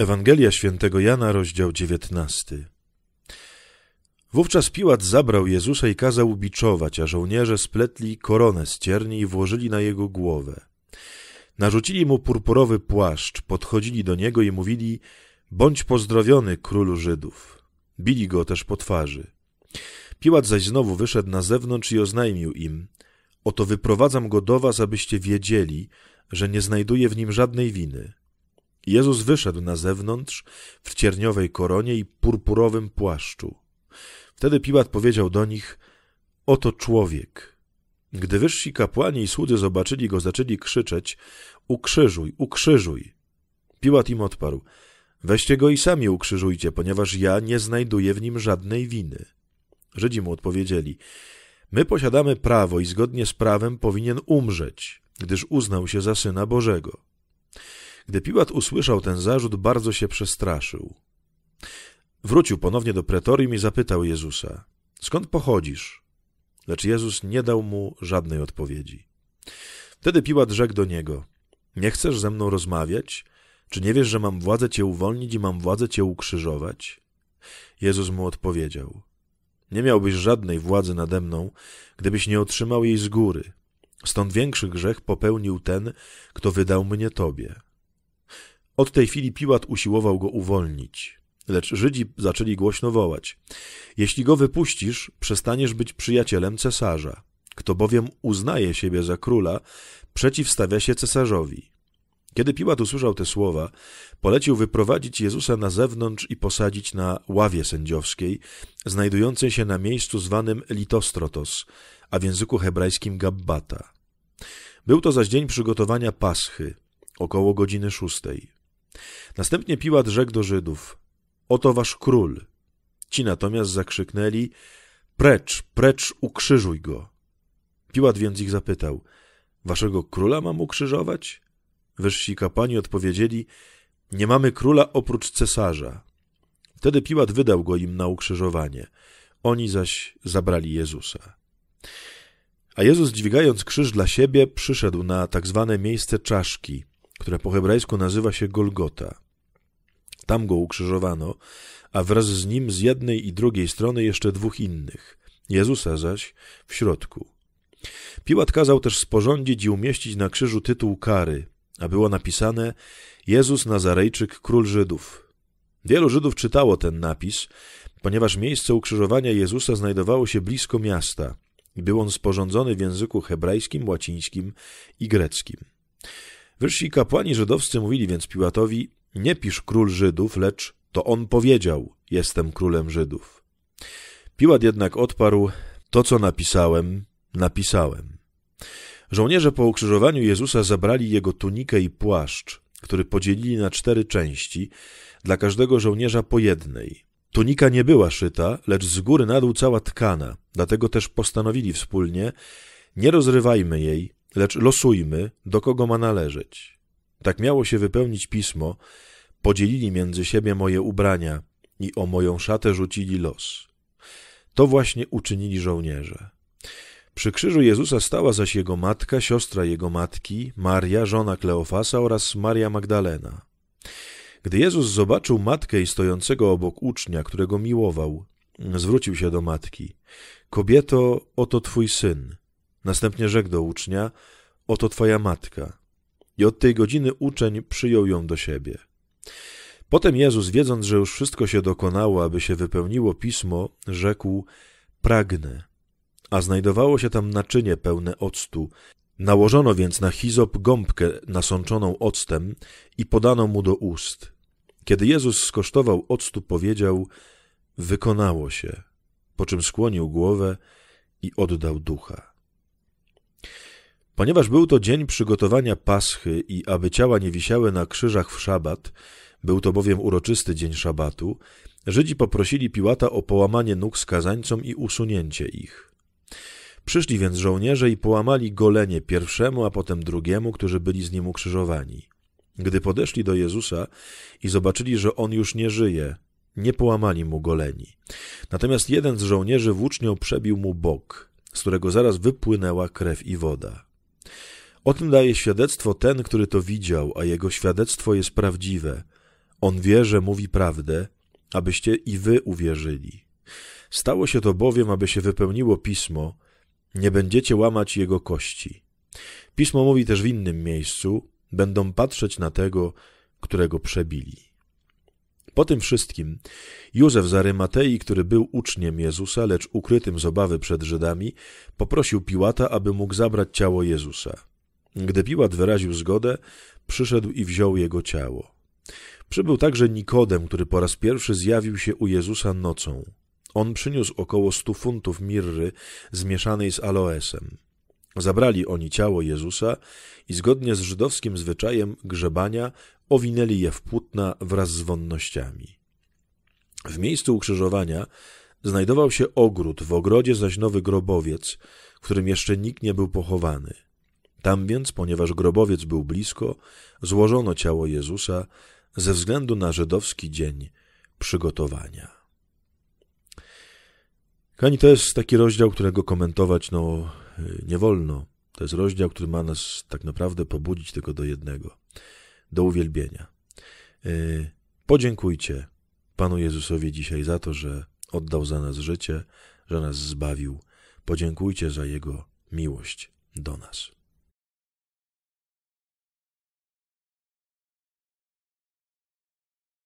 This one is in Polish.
Ewangelia świętego Jana, rozdział 19. Wówczas Piłat zabrał Jezusa i kazał ubiczować, a żołnierze spletli koronę z cierni i włożyli na jego głowę. Narzucili mu purpurowy płaszcz, podchodzili do niego i mówili Bądź pozdrowiony, królu Żydów. Bili go też po twarzy. Piłat zaś znowu wyszedł na zewnątrz i oznajmił im Oto wyprowadzam go do was, abyście wiedzieli, że nie znajduję w nim żadnej winy. Jezus wyszedł na zewnątrz w cierniowej koronie i purpurowym płaszczu. Wtedy Piłat powiedział do nich, oto człowiek. Gdy wyżsi kapłani i słudzy zobaczyli go, zaczęli krzyczeć, ukrzyżuj, ukrzyżuj. Piłat im odparł, weźcie go i sami ukrzyżujcie, ponieważ ja nie znajduję w nim żadnej winy. Żydzi mu odpowiedzieli, my posiadamy prawo i zgodnie z prawem powinien umrzeć, gdyż uznał się za Syna Bożego. Gdy Piłat usłyszał ten zarzut, bardzo się przestraszył. Wrócił ponownie do pretorium i zapytał Jezusa, skąd pochodzisz? Lecz Jezus nie dał mu żadnej odpowiedzi. Wtedy Piłat rzekł do niego, nie chcesz ze mną rozmawiać? Czy nie wiesz, że mam władzę cię uwolnić i mam władzę cię ukrzyżować? Jezus mu odpowiedział, nie miałbyś żadnej władzy nade mną, gdybyś nie otrzymał jej z góry. Stąd większy grzech popełnił ten, kto wydał mnie tobie. Od tej chwili Piłat usiłował go uwolnić, lecz Żydzi zaczęli głośno wołać. Jeśli go wypuścisz, przestaniesz być przyjacielem cesarza. Kto bowiem uznaje siebie za króla, przeciwstawia się cesarzowi. Kiedy Piłat usłyszał te słowa, polecił wyprowadzić Jezusa na zewnątrz i posadzić na ławie sędziowskiej, znajdującej się na miejscu zwanym Litostrotos, a w języku hebrajskim Gabbata. Był to zaś dzień przygotowania Paschy, około godziny szóstej. Następnie Piłat rzekł do Żydów, oto wasz król. Ci natomiast zakrzyknęli, precz, precz, ukrzyżuj go. Piłat więc ich zapytał, waszego króla mam ukrzyżować? Wyżsi kapłani odpowiedzieli, nie mamy króla oprócz cesarza. Wtedy Piłat wydał go im na ukrzyżowanie. Oni zaś zabrali Jezusa. A Jezus, dźwigając krzyż dla siebie, przyszedł na tak zwane miejsce czaszki, które po hebrajsku nazywa się Golgota. Tam go ukrzyżowano, a wraz z nim z jednej i drugiej strony jeszcze dwóch innych, Jezusa zaś w środku. Piłat kazał też sporządzić i umieścić na krzyżu tytuł kary, a było napisane Jezus Nazarejczyk, król Żydów. Wielu Żydów czytało ten napis, ponieważ miejsce ukrzyżowania Jezusa znajdowało się blisko miasta i był on sporządzony w języku hebrajskim, łacińskim i greckim. Wyżsi kapłani żydowscy mówili więc Piłatowi, nie pisz król Żydów, lecz to on powiedział, jestem królem Żydów. Piłat jednak odparł, to co napisałem, napisałem. Żołnierze po ukrzyżowaniu Jezusa zabrali jego tunikę i płaszcz, który podzielili na cztery części, dla każdego żołnierza po jednej. Tunika nie była szyta, lecz z góry na dół cała tkana, dlatego też postanowili wspólnie, nie rozrywajmy jej, lecz losujmy, do kogo ma należeć. Tak miało się wypełnić pismo, podzielili między siebie moje ubrania i o moją szatę rzucili los. To właśnie uczynili żołnierze. Przy krzyżu Jezusa stała zaś jego matka, siostra jego matki, Maria, żona Kleofasa oraz Maria Magdalena. Gdy Jezus zobaczył matkę i stojącego obok ucznia, którego miłował, zwrócił się do matki. Kobieto, oto twój syn. Następnie rzekł do ucznia, oto twoja matka. I od tej godziny uczeń przyjął ją do siebie. Potem Jezus, wiedząc, że już wszystko się dokonało, aby się wypełniło pismo, rzekł, pragnę. A znajdowało się tam naczynie pełne octu. Nałożono więc na hizop gąbkę nasączoną octem i podano mu do ust. Kiedy Jezus skosztował octu, powiedział, wykonało się, po czym skłonił głowę i oddał ducha. Ponieważ był to dzień przygotowania paschy i aby ciała nie wisiały na krzyżach w szabat, był to bowiem uroczysty dzień szabatu, Żydzi poprosili Piłata o połamanie nóg skazańcom i usunięcie ich. Przyszli więc żołnierze i połamali golenie pierwszemu, a potem drugiemu, którzy byli z nim ukrzyżowani. Gdy podeszli do Jezusa i zobaczyli, że on już nie żyje, nie połamali mu goleni. Natomiast jeden z żołnierzy włócznią przebił mu bok, z którego zaraz wypłynęła krew i woda. O tym daje świadectwo ten, który to widział, a jego świadectwo jest prawdziwe. On wie, że mówi prawdę, abyście i wy uwierzyli. Stało się to bowiem, aby się wypełniło pismo, nie będziecie łamać jego kości. Pismo mówi też w innym miejscu, będą patrzeć na tego, którego przebili. Po tym wszystkim Józef z Arymatei, który był uczniem Jezusa, lecz ukrytym z obawy przed Żydami, poprosił Piłata, aby mógł zabrać ciało Jezusa. Gdy Piłat wyraził zgodę, przyszedł i wziął jego ciało. Przybył także Nikodem, który po raz pierwszy zjawił się u Jezusa nocą. On przyniósł około stu funtów mirry zmieszanej z aloesem. Zabrali oni ciało Jezusa i zgodnie z żydowskim zwyczajem grzebania owinęli je w płótna wraz z wonnościami. W miejscu ukrzyżowania znajdował się ogród, w ogrodzie zaś nowy grobowiec, w którym jeszcze nikt nie był pochowany. Tam więc, ponieważ grobowiec był blisko, złożono ciało Jezusa ze względu na żydowski dzień przygotowania. Kani, to jest taki rozdział, którego komentować no, nie wolno. To jest rozdział, który ma nas tak naprawdę pobudzić tylko do jednego do uwielbienia. Y, podziękujcie Panu Jezusowi dzisiaj za to, że oddał za nas życie, że nas zbawił. Podziękujcie za Jego miłość do nas.